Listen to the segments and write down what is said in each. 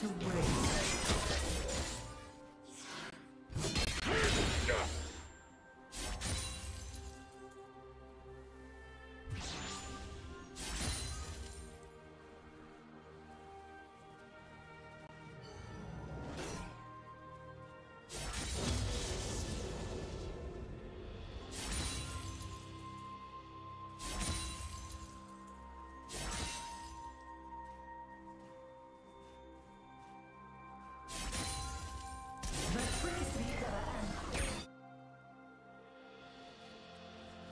to waste.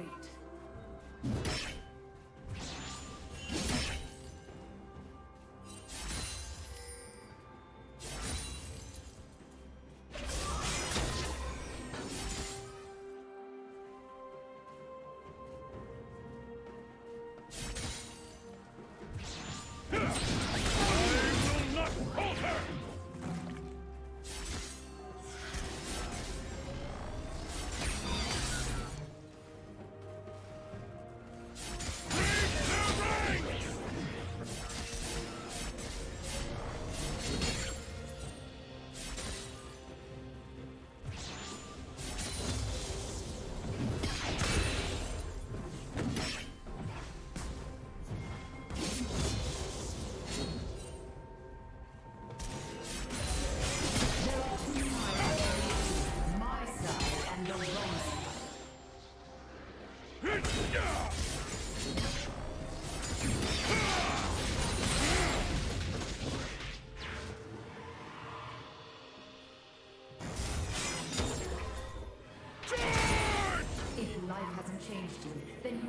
Wait. Then you